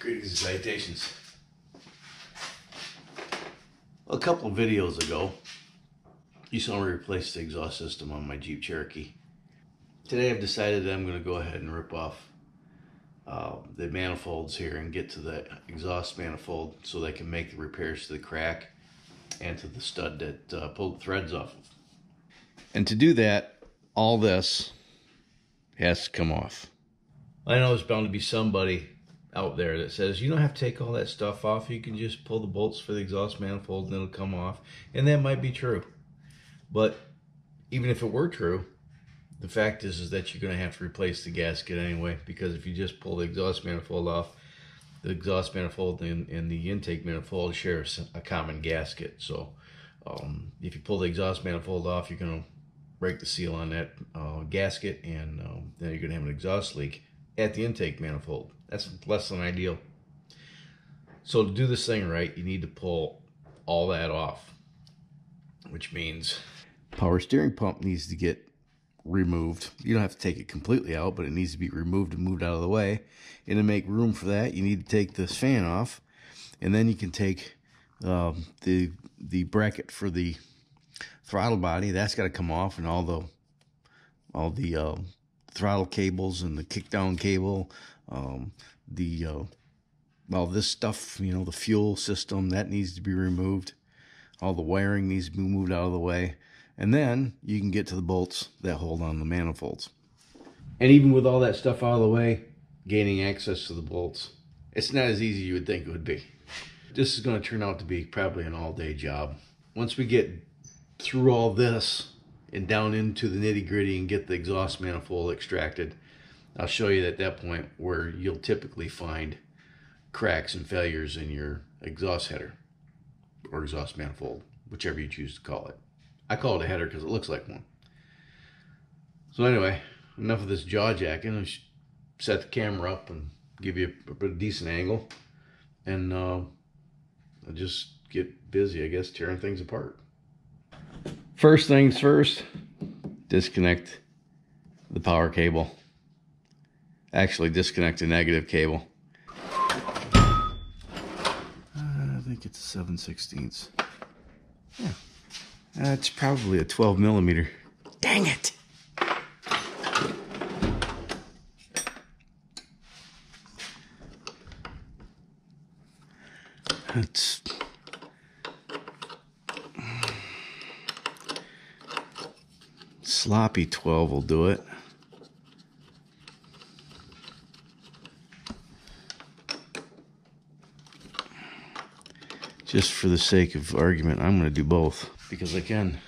Greetings and salutations. A couple of videos ago, you saw me replace the exhaust system on my Jeep Cherokee. Today I've decided that I'm going to go ahead and rip off uh, the manifolds here and get to the exhaust manifold so they can make the repairs to the crack and to the stud that uh, pulled the threads off of. And to do that, all this has to come off. I know there's bound to be somebody out there that says you don't have to take all that stuff off. You can just pull the bolts for the exhaust manifold and it'll come off. And that might be true. But even if it were true, the fact is is that you're going to have to replace the gasket anyway because if you just pull the exhaust manifold off, the exhaust manifold and, and the intake manifold share a common gasket. So um, if you pull the exhaust manifold off, you're going to break the seal on that uh, gasket and um, then you're going to have an exhaust leak at the intake manifold. That's less than ideal. So to do this thing right, you need to pull all that off, which means power steering pump needs to get removed. You don't have to take it completely out, but it needs to be removed and moved out of the way. And to make room for that, you need to take this fan off, and then you can take um, the the bracket for the throttle body. That's got to come off, and all the all the uh, throttle cables and the kickdown cable, um, the uh, well, this stuff, you know, the fuel system that needs to be removed. All the wiring needs to be moved out of the way, and then you can get to the bolts that hold on the manifolds. And even with all that stuff out of the way, gaining access to the bolts, it's not as easy as you would think it would be. This is going to turn out to be probably an all-day job. Once we get through all this and down into the nitty gritty and get the exhaust manifold extracted, I'll show you at that point where you'll typically find cracks and failures in your exhaust header or exhaust manifold, whichever you choose to call it. I call it a header because it looks like one. So anyway, enough of this jaw jacking. Let's set the camera up and give you a, a decent angle. And uh, I'll just get busy, I guess, tearing things apart. First things first, disconnect the power cable. Actually, disconnect the negative cable. Uh, I think it's a 7 16 Yeah. That's probably a 12 millimeter. Dang it! That's sloppy 12 will do it. Just for the sake of argument, I'm going to do both because I can.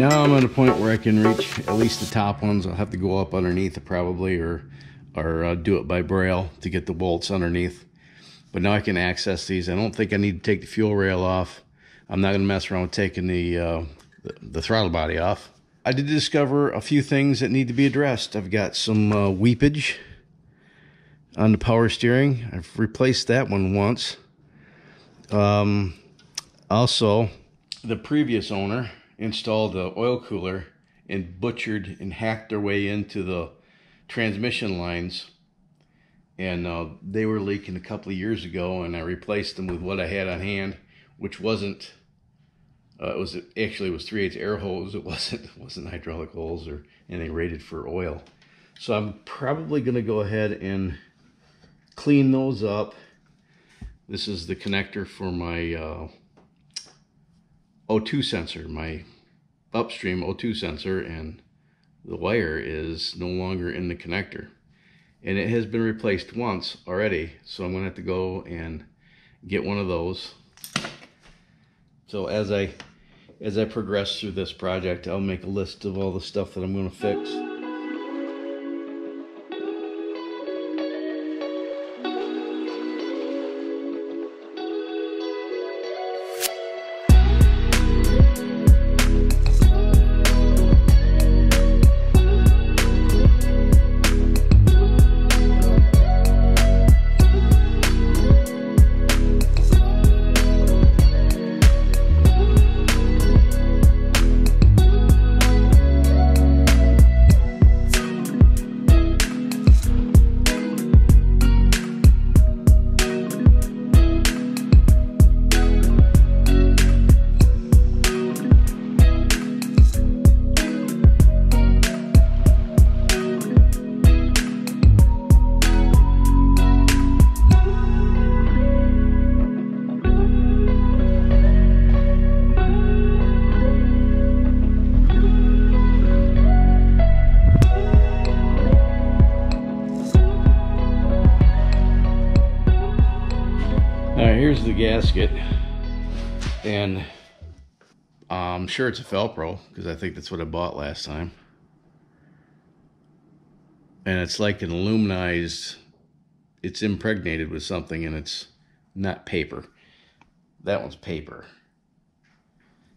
Now I'm at a point where I can reach at least the top ones. I'll have to go up underneath probably or, or uh, do it by braille to get the bolts underneath. But now I can access these. I don't think I need to take the fuel rail off. I'm not going to mess around with taking the, uh, the, the, throttle body off. I did discover a few things that need to be addressed. I've got some uh, weepage on the power steering. I've replaced that one once. Um, also, the previous owner installed the oil cooler and butchered and hacked their way into the transmission lines. And uh, they were leaking a couple of years ago, and I replaced them with what I had on hand, which wasn't. Uh, it was actually it was 3 8 air hose. It wasn't it wasn't hydraulic hose or anything rated for oil. So I'm probably going to go ahead and clean those up. This is the connector for my uh, O2 sensor, my upstream O2 sensor, and the wire is no longer in the connector. And it has been replaced once already, so I'm going to have to go and get one of those. So as I as I progress through this project, I'll make a list of all the stuff that I'm going to fix. Gasket. And I'm sure it's a Fel-Pro because I think that's what I bought last time. And it's like an aluminized, it's impregnated with something and it's not paper. That one's paper.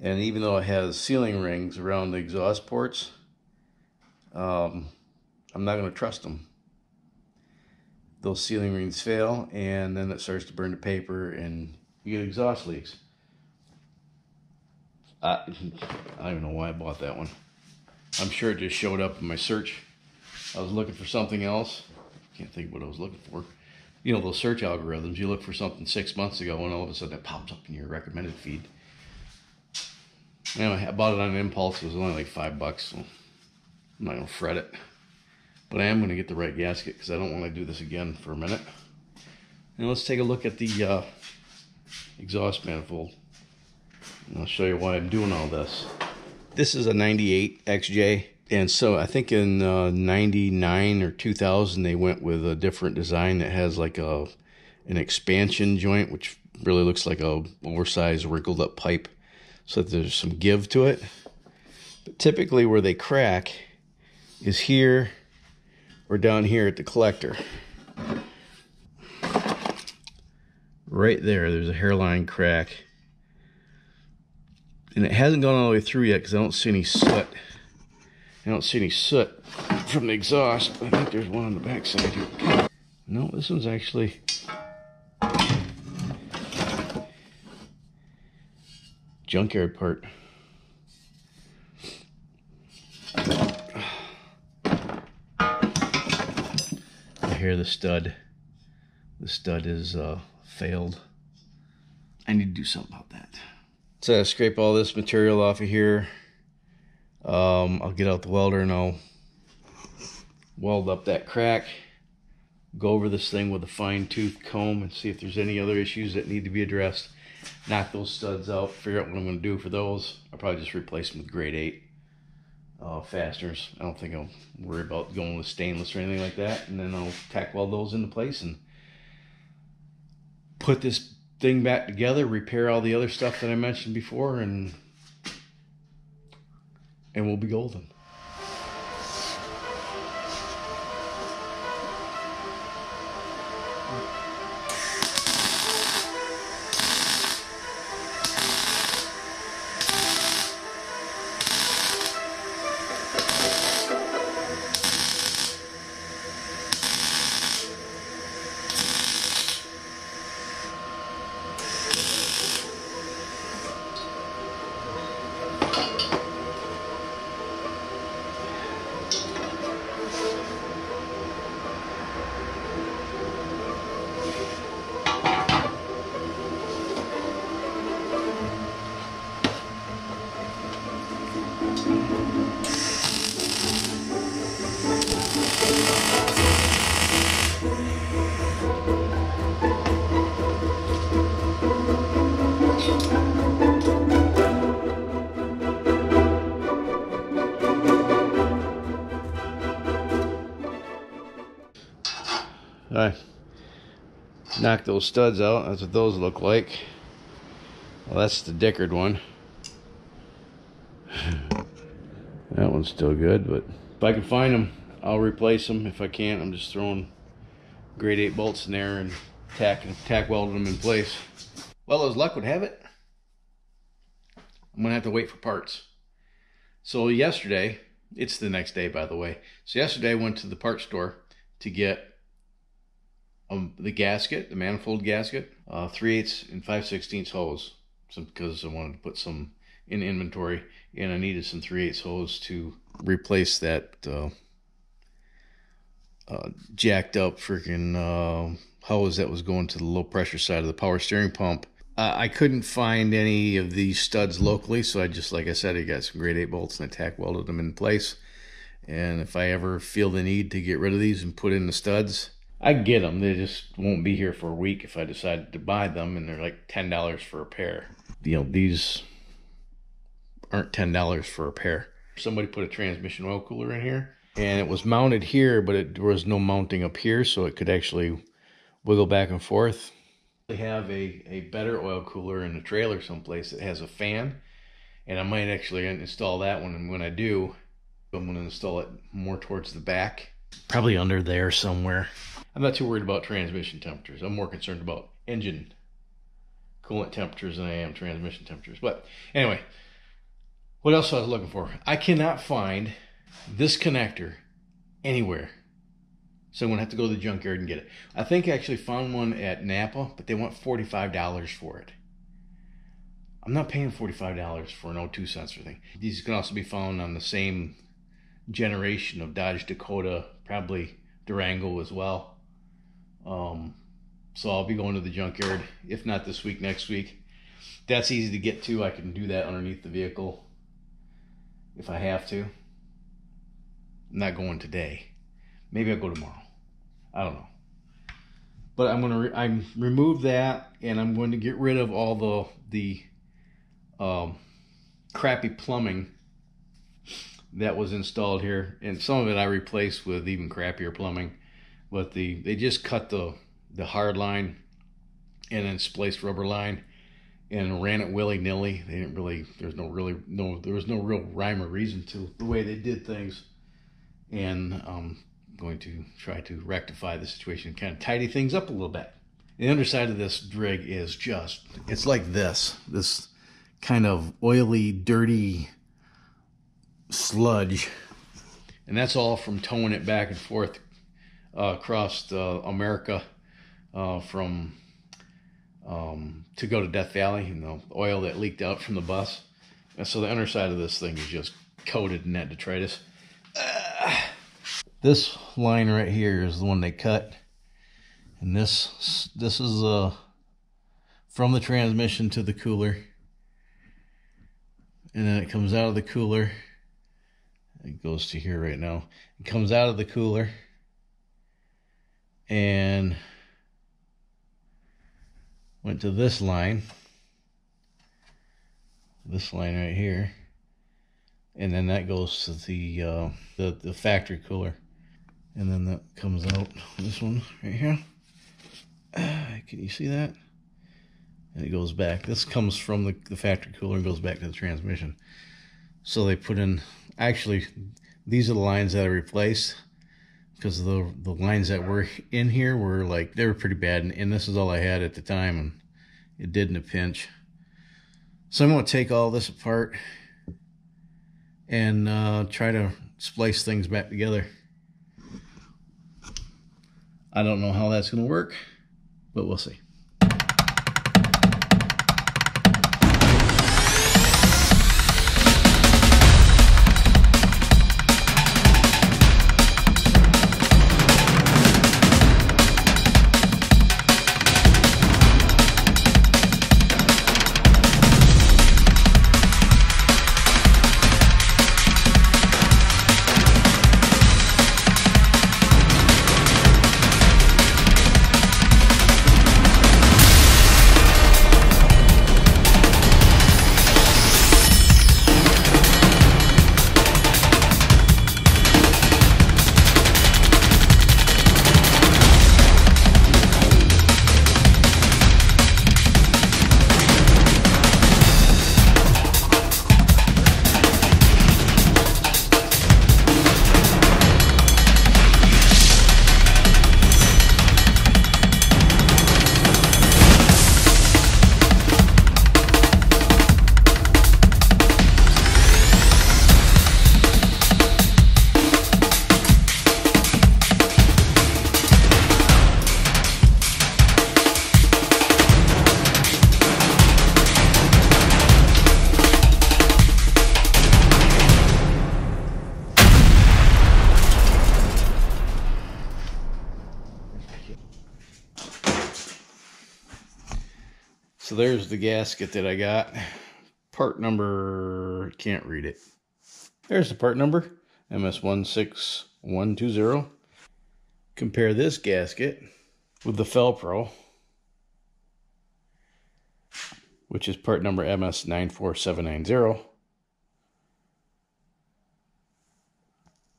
And even though it has sealing rings around the exhaust ports, um, I'm not going to trust them those sealing rings fail and then it starts to burn the paper and you get exhaust leaks. I, I don't even know why I bought that one. I'm sure it just showed up in my search. I was looking for something else. Can't think what I was looking for. You know, those search algorithms, you look for something six months ago and all of a sudden it pops up in your recommended feed. Anyway, I bought it on impulse. It was only like five bucks, so I'm not going to fret it. But I am going to get the right gasket because I don't want to do this again for a minute. And let's take a look at the uh, exhaust manifold. And I'll show you why I'm doing all this. This is a 98 XJ. And so I think in uh, 99 or 2000, they went with a different design that has like a an expansion joint, which really looks like a oversized wrinkled up pipe. So that there's some give to it. But typically where they crack is here or down here at the collector. Right there, there's a hairline crack. And it hasn't gone all the way through yet because I don't see any soot. I don't see any soot from the exhaust. I think there's one on the backside here. No, this one's actually... Junkyard part. Here the stud. The stud is uh, failed. I need to do something about that. So I scrape all this material off of here. Um, I'll get out the welder and I'll weld up that crack. Go over this thing with a fine-tooth comb and see if there's any other issues that need to be addressed. Knock those studs out figure out what I'm going to do for those. I'll probably just replace them with grade 8 uh, fasteners. I don't think I'll worry about going with stainless or anything like that. And then I'll tack weld those into place and put this thing back together, repair all the other stuff that I mentioned before, and and we'll be golden. Knocked those studs out. That's what those look like. Well, that's the Dickard one. that one's still good, but if I can find them, I'll replace them. If I can't, I'm just throwing grade 8 bolts in there and tack, tack welding them in place. Well, as luck would have it, I'm going to have to wait for parts. So yesterday, it's the next day, by the way. So yesterday I went to the parts store to get um, the gasket, the manifold gasket, uh, 3 eighths and 5 16 hose, because I wanted to put some in inventory, and I needed some 3 eighths hose to replace that uh, uh, jacked up freaking uh, hose that was going to the low pressure side of the power steering pump. I couldn't find any of these studs locally, so I just, like I said, I got some grade 8 bolts and I tack welded them in place. And if I ever feel the need to get rid of these and put in the studs, I get them. They just won't be here for a week if I decide to buy them, and they're like ten dollars for a pair. You know, these aren't ten dollars for a pair. Somebody put a transmission oil cooler in here, and it was mounted here, but it, there was no mounting up here, so it could actually wiggle back and forth. They have a, a better oil cooler in the trailer someplace that has a fan, and I might actually install that one. And when I do, I'm going to install it more towards the back, probably under there somewhere. I'm not too worried about transmission temperatures. I'm more concerned about engine coolant temperatures than I am transmission temperatures. But anyway, what else was I looking for? I cannot find this connector anywhere. So I'm going to have to go to the junkyard and get it. I think I actually found one at Napa, but they want $45 for it. I'm not paying $45 for an O2 sensor thing. These can also be found on the same generation of Dodge Dakota, probably Durango as well. Um, so I'll be going to the junkyard, if not this week, next week. That's easy to get to. I can do that underneath the vehicle if I have to. I'm not going today. Maybe I'll go tomorrow. I don't know. But I'm gonna re- I'm remove that, and I'm going to get rid of all the the um, crappy plumbing that was installed here, and some of it I replaced with even crappier plumbing but the they just cut the the hard line and then spliced rubber line and ran it willy nilly. They didn't really. There's no really no. There was no real rhyme or reason to the way they did things, and I'm going to try to rectify the situation, kind of tidy things up a little bit. The underside of this rig is just. It's like this. This kind of oily, dirty sludge, and that's all from towing it back and forth uh, across uh, America uh, from um, to go to Death Valley, you know, oil that leaked out from the bus. And so the underside of this thing is just coated in that detritus. this line right here is the one they cut. And this this is uh from the transmission to the cooler. And then it comes out of the cooler. It goes to here right now. It comes out of the cooler and went to this line this line right here and then that goes to the uh, the, the factory cooler. And then that comes out this one right here. Can you see that? And it goes back. This comes from the, the factory cooler and goes back to the transmission. So they put in actually, these are the lines that I replaced because the the lines that were in here were like they were pretty bad and, and, this is all I had at the time and it did in a pinch. So I'm going to take all this apart and uh, try to splice things back together. I don't know how that's going to work but we'll see There's the gasket that I got. Part number, can't read it. There's the part number, MS16120. Compare this gasket with the Fel-Pro, which is part number MS94790.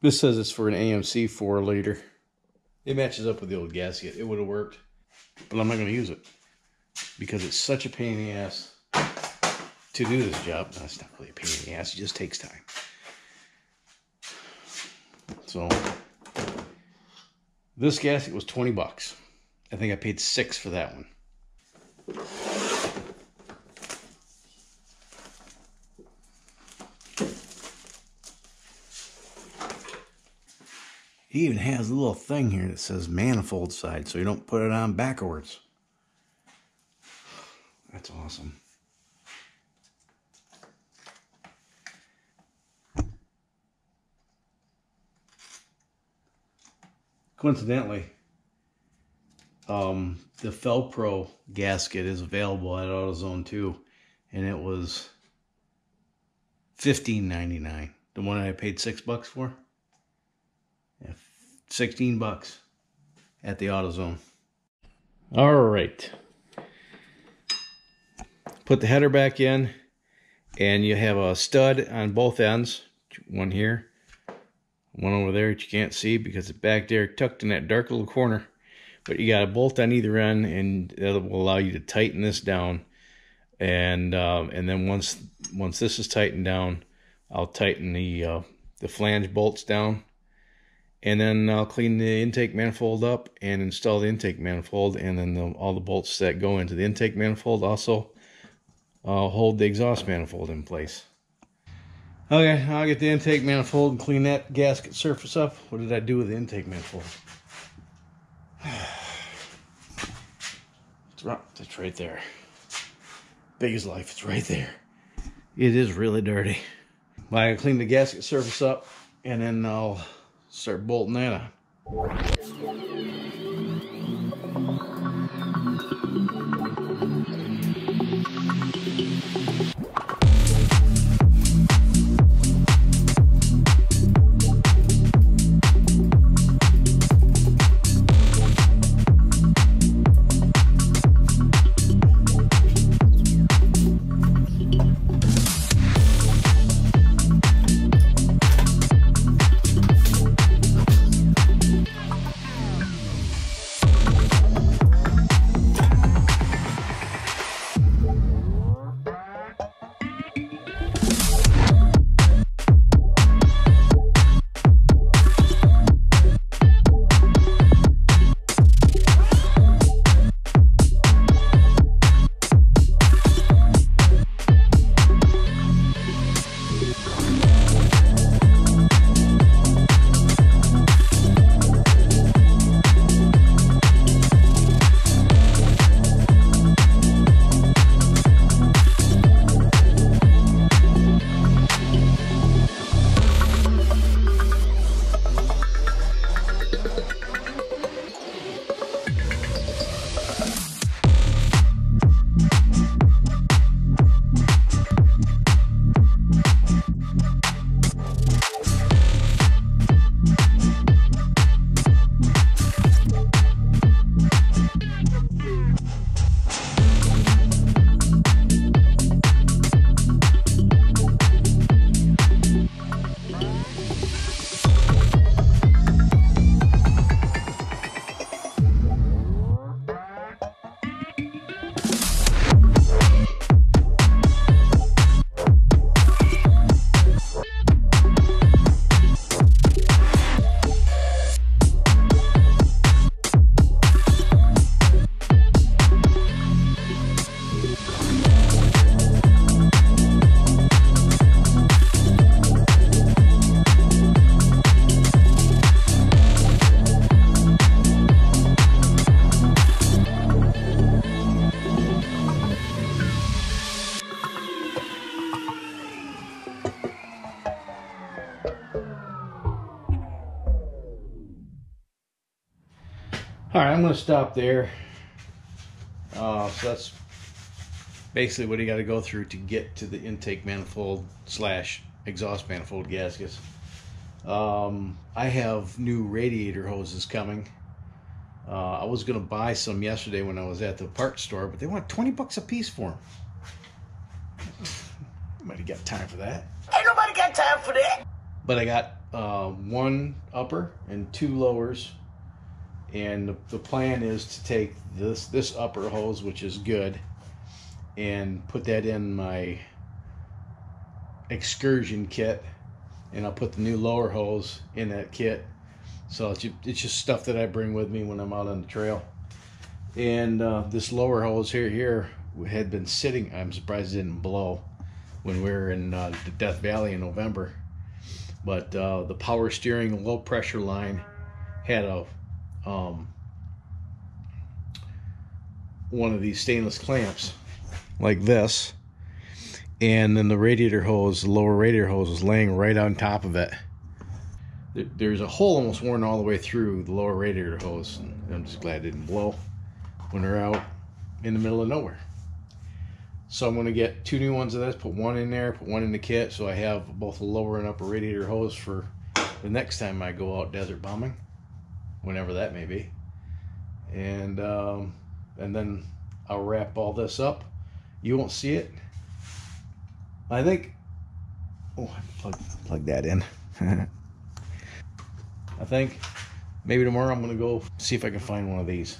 This says it's for an AMC 4 liter. It matches up with the old gasket. It would have worked, but I'm not going to use it because it's such a pain in the ass to do this job. It's not really a pain in the ass. It just takes time. So this gasket was 20 bucks. I think I paid six for that one. He even has a little thing here that says manifold side so you don't put it on backwards. That's awesome. Coincidentally, um, the Fel-Pro gasket is available at AutoZone too, and it was fifteen ninety nine. The one I paid six bucks for, yeah, sixteen bucks at the AutoZone. All right put the header back in and you have a stud on both ends one here one over there that you can't see because it's back there tucked in that dark little corner. But you got a bolt on either end and that will allow you to tighten this down. And um, and then once once this is tightened down I'll tighten the uh, the flange bolts down. And then I'll clean the intake manifold up and install the intake manifold and then the, all the bolts that go into the intake manifold also uh, hold the exhaust manifold in place. Okay, I'll get the intake manifold and clean that gasket surface up. What did I do with the intake manifold? It's right, it's right there. Big as life, it's right there. It is really dirty. But I clean the gasket surface up and then I'll start bolting that on. I'm going to stop there. Uh, so that's basically what you got to go through to get to the intake manifold slash exhaust manifold gaskets. Um, I have new radiator hoses coming. Uh, I was going to buy some yesterday when I was at the parts store, but they want 20 bucks a piece for them. Nobody got time for that. Ain't nobody got time for that. But I got uh, one upper and two lowers. And the, plan is to take this this upper hose, which is good, and put that in my excursion kit. And I'll put the new lower hose in that kit. So it's just, it's just stuff that I bring with me when I'm out on the trail. And uh, this lower hose here here had been sitting. I'm surprised it didn't blow when we were in uh, the Death Valley in November. But uh, the power steering low pressure line had a um, one of these stainless clamps like this. And then the radiator hose, the lower radiator hose was laying right on top of it. There's a hole almost worn all the way through the lower radiator hose. And I'm just glad it didn't blow when we're out in the middle of nowhere. So I'm going to get two new ones of this, put one in there, put one in the kit, so I have both a lower and upper radiator hose for the next time I go out desert bombing, whenever that may be. And um, and then I'll wrap all this up. You won't see it. I think. Oh, plug plug that in. I think maybe tomorrow I'm gonna go see if I can find one of these.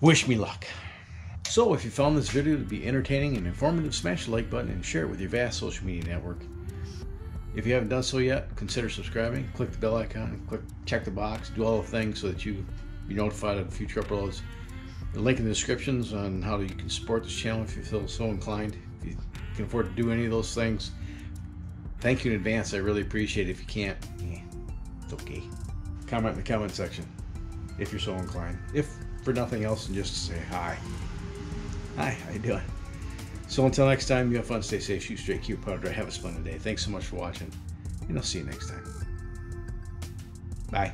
Wish me luck. So if you found this video to be entertaining and informative, smash the like button and share it with your vast social media network. If you haven't done so yet, consider subscribing, click the bell icon, click check the box, do all the things so that you be notified of future uploads. The link in the descriptions on how you can support this channel if you feel so inclined. If you can afford to do any of those things, thank you in advance. I really appreciate it. If you can't, yeah, it's okay. Comment in the comment section if you're so inclined. If for nothing else, and just to say hi. Hi, how you doing? So until next time, you have fun, stay safe, shoot straight, keep powder have a splendid day. Thanks so much for watching, and I'll see you next time. Bye.